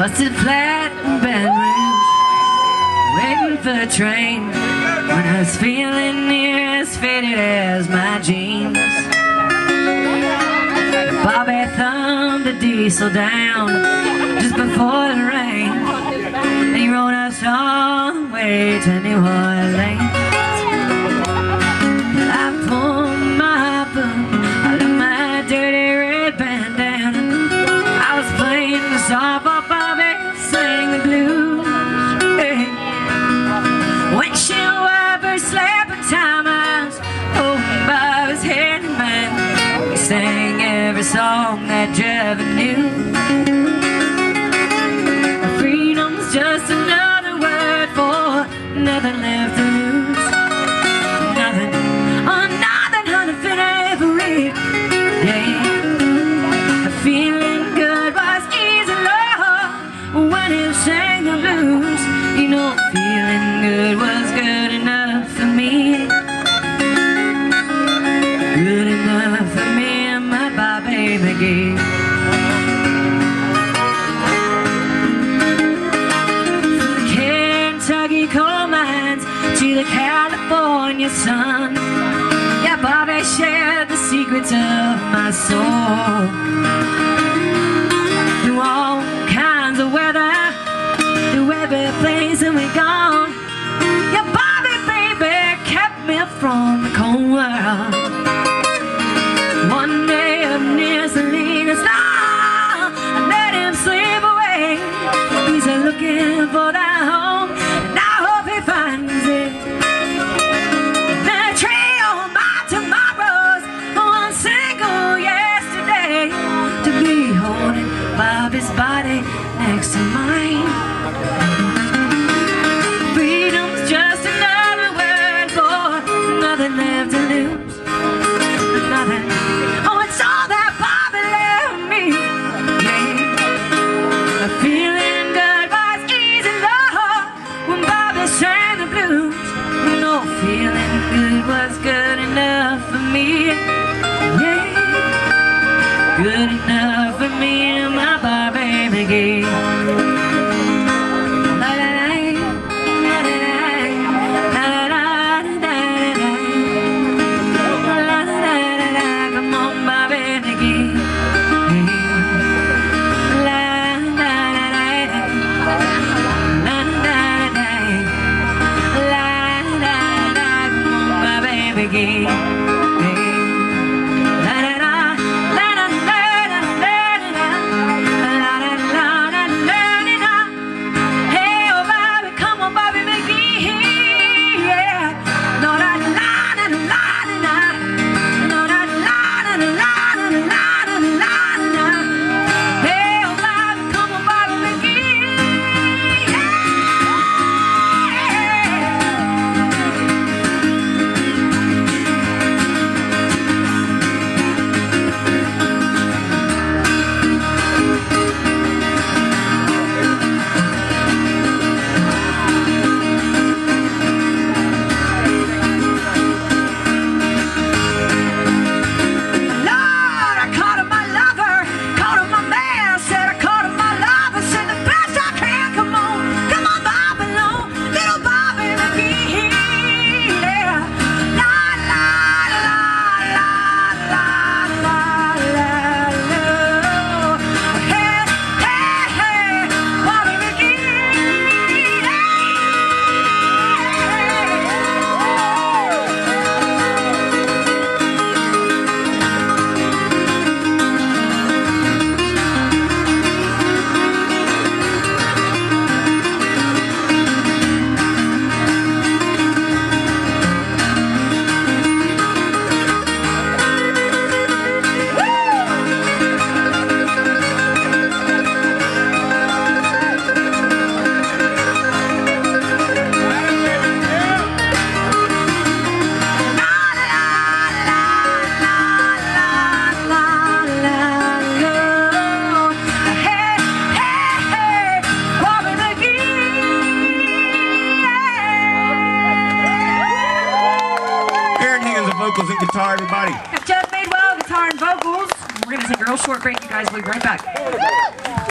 Busted flat in Rouge, waiting for the train when I was feeling near as faded as my jeans. Bobby thumbed the diesel down just before the rain, and he rode us all the way to New Orleans. Every song that you ever knew. Freedom's just another word for nothing left to lose. Nothing, oh, nothing, honey, fit every yeah. Feeling good was easy, Lord, when he sang the blues. The California sun. Yeah, Bobby shared the secrets of my soul. Be holding Bobby's body next to mine. Freedom's just another word for nothing left to lose. Good enough for me and my Bobby McGee. Vocals and guitar, everybody. Jeff Madewell, guitar and vocals. We're going to take a real short break, you guys. We'll be right back.